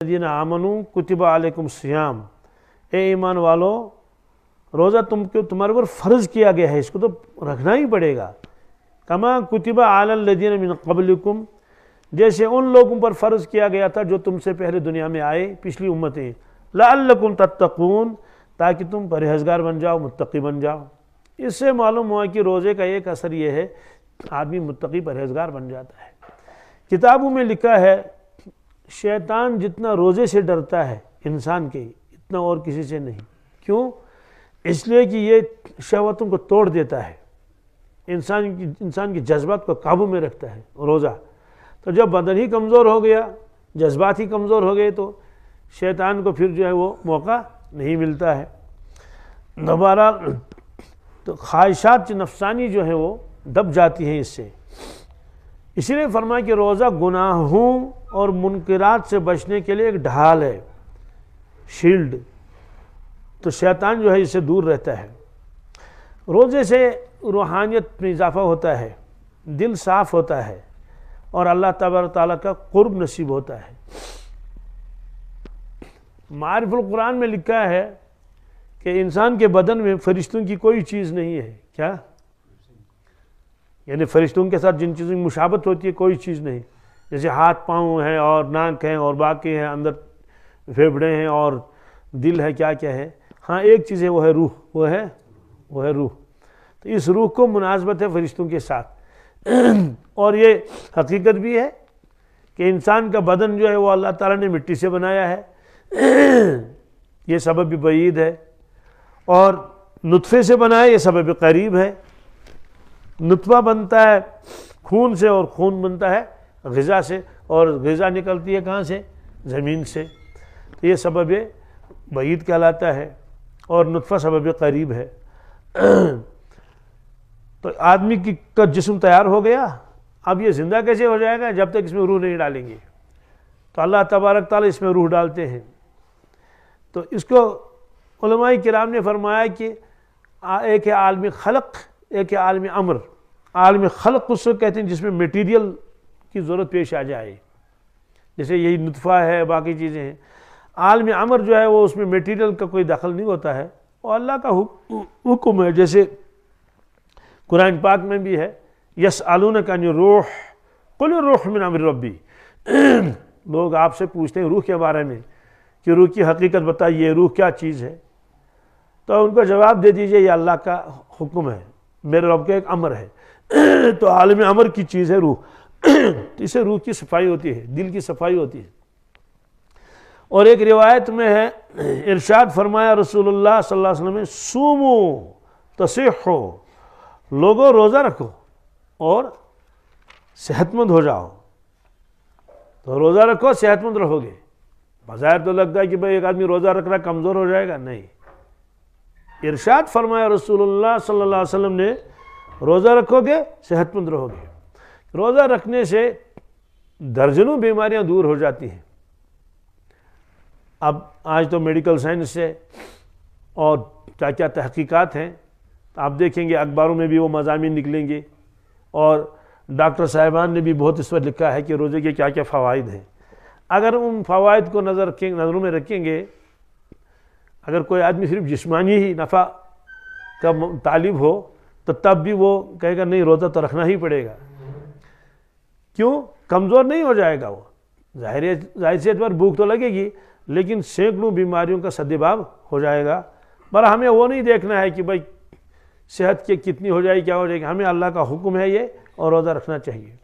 दिन आमनु कुतिबा अलैकुम सियाम। ए ईमान वालो, रोज़ा तुमको तुम्हारे ऊपर फ़र्ज़ किया गया है? इसको तो रखना ही पड़ेगा। कमा कुतिबा आलदीन मिन कबलकुम, जैसे उन लोगों पर फ़र्ज़ किया गया था जो तुमसे पहले दुनिया में आए, पिछली उम्मतें। लाकुम तत्तकून, ताकि तुम परहेजगार बन जाओ, मुत्तकी बन जाओ। इससे मालूम हुआ कि रोज़े का एक असर यह है, आदमी मुत्तकी परहेजगार बन जाता है। किताबों में लिखा है शैतान जितना रोज़े से डरता है इंसान के, इतना और किसी से नहीं। क्यों? इसलिए कि ये शहवतों को तोड़ देता है। इंसान की, इंसान के जज्बात को काबू में रखता है रोज़ा। तो जब बदन ही कमज़ोर हो गया, जज्बात ही कमज़ोर हो गए तो शैतान को फिर जो है वो मौका नहीं मिलता है। दोबारा तो ख्वाहिशात नफसानी जो है वो दब जाती हैं इससे। इसीलिए फरमाया कि रोज़ा गुनाहों और मुनकरात से बचने के लिए एक ढाल है शील्ड तो शैतान जो है इससे दूर रहता है। रोज़े से रूहानियत में इजाफा होता है, दिल साफ़ होता है और अल्लाह तबर ताली का कुर्ब नसीब होता है। मारिफुल कुरान में लिखा है कि इंसान के बदन में फरिश्तों की कोई चीज़ नहीं है। क्या? यानी फरिश्तों के साथ जिन चीज़ों की मुशाबत होती है, कोई चीज़ नहीं। जैसे हाथ पाँव हैं और नाक हैं और बाकी हैं, अंदर फेफड़े हैं और दिल है, क्या क्या है? हाँ एक चीज़ है, वो है रूह, वो है वो है रूह। तो इस रूह को मुनासबत है फरिश्तों के साथ। और ये हकीकत भी है कि इंसान का बदन जो है, वो अल्लाह ताला ने मिट्टी से बनाया है। ये सबब भी बईद है। और नुतफ़े से बनाया, ये सबब करीब है। नुतफ़ा बनता है खून से और खून बनता है। गज़ा से, और गज़ा निकलती है कहाँ से? ज़मीन से। तो ये सबब बईद कहलाता है, और नुतफ़ा सबब करीब है। तो आदमी की का जिसम तैयार हो गया, अब ये ज़िंदा कैसे हो जाएगा जब तक इसमें रूह नहीं डालेंगे? तो अल्लाह तबारक ताला इसमें रूह डालते हैं। तो इसको किराम ने फरमाया कि एक है आलमी खलक, एक है आलमी अमर। आलमी खलक उसको कहते हैं जिसमें मटीरियल की ज़रूरत पेश आ जाए। जैसे यही नुतफ़ा है, बाकी चीज़ें हैं। आलम अमर जो है, वो उसमें मटेरियल का कोई दखल नहीं होता है। और अल्लाह का हुक्म है, जैसे कुरान पाक में भी है यस आलून का रूह, कुल रूह में नाम रबी लोग आपसे पूछते हैं रूह के बारे में, कि रूह की हकीकत बताइए, रूह क्या चीज़ है? तो उनको जवाब दे दीजिए, ये अल्लाह का हुक्म है। मेरे रब का एक अमर है। तो आलम अमर की चीज़ है रूह। तो इसे रूह की सफ़ाई होती है, दिल की सफ़ाई होती है। और एक रिवायत में है, इरशाद फरमाया, रसूलुल्लाह सल्लल्लाहु अलैहि वसल्लम ने, सूमो तसीहो, लोगो रोज़ा रखो और सेहतमंद हो जाओ। तो रोज़ा रखो, सेहतमंद रहोगे। बाज़ार तो लगता है कि भाई एक आदमी रोज़ा रख रहा कमज़ोर हो जाएगा। नहीं। इरशाद फरमाया, रसूलुल्लाह सल्लल्लाहु अलैहि वसल्लम ने, रोज़ा रखोगे, सेहतमंद रहोगे। रोज़ा रखने से दर्जनों बीमारियाँ दूर हो जाती हैं। अब आज तो मेडिकल साइंस से और क्या क्या तहकीकात हैं, आप देखेंगे अखबारों में भी वो मजामी निकलेंगे और डॉक्टर साहिबान ने भी बहुत इस पर लिखा है कि रोज़े के क्या क्या फ़वाद हैं। अगर उन फ़वाद को नज़र रखें, नज़रों में रखेंगे, अगर कोई आदमी सिर्फ़ जिस्मानी ही नफ़ा का तालिब हो तो तब भी वो कहेगा, नहीं, रोज़ा तो रखना ही पड़ेगा। क्यों? कमज़ोर नहीं हो जाएगा वो। ज़ाहिर ज़ाहिर से पर भूख तो लगेगी, लेकिन सैकड़ों बीमारियों का सद्भाव हो जाएगा। पर हमें वो नहीं देखना है कि भाई, सेहत के कितनी हो जाएगी, क्या हो जाएगी। हमें अल्लाह का हुक्म है ये, और रोज़ा रखना चाहिए।